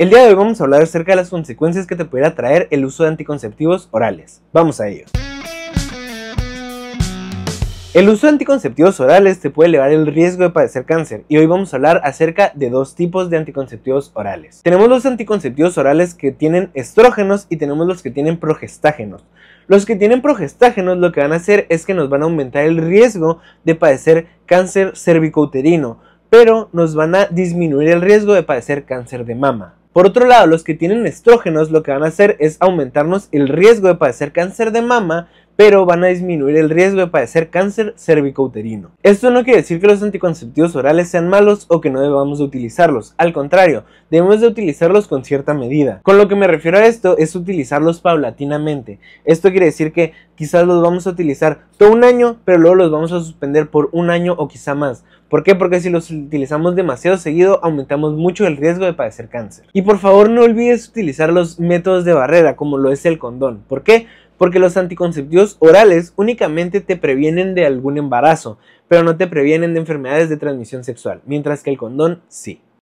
El día de hoy vamos a hablar acerca de las consecuencias que te pudiera traer el uso de anticonceptivos orales. Vamos a ello. El uso de anticonceptivos orales te puede elevar el riesgo de padecer cáncer y hoy vamos a hablar acerca de dos tipos de anticonceptivos orales. Tenemos los anticonceptivos orales que tienen estrógenos y tenemos los que tienen progestágenos. Los que tienen progestágenos lo que van a hacer es que nos van a aumentar el riesgo de padecer cáncer cervicouterino, pero nos van a disminuir el riesgo de padecer cáncer de mama. Por otro lado, los que tienen estrógenos lo que van a hacer es aumentarnos el riesgo de padecer cáncer de mama, pero van a disminuir el riesgo de padecer cáncer cervicouterino. Esto no quiere decir que los anticonceptivos orales sean malos o que no debamos de utilizarlos, al contrario, debemos de utilizarlos con cierta medida. Con lo que me refiero a esto es utilizarlos paulatinamente. Esto quiere decir que quizás los vamos a utilizar todo un año, pero luego los vamos a suspender por un año o quizá más. ¿Por qué? Porque si los utilizamos demasiado seguido aumentamos mucho el riesgo de padecer cáncer. Y por favor no olvides utilizar los métodos de barrera como lo es el condón. ¿Por qué? Porque los anticonceptivos orales únicamente te previenen de algún embarazo, pero no te previenen de enfermedades de transmisión sexual, mientras que el condón sí.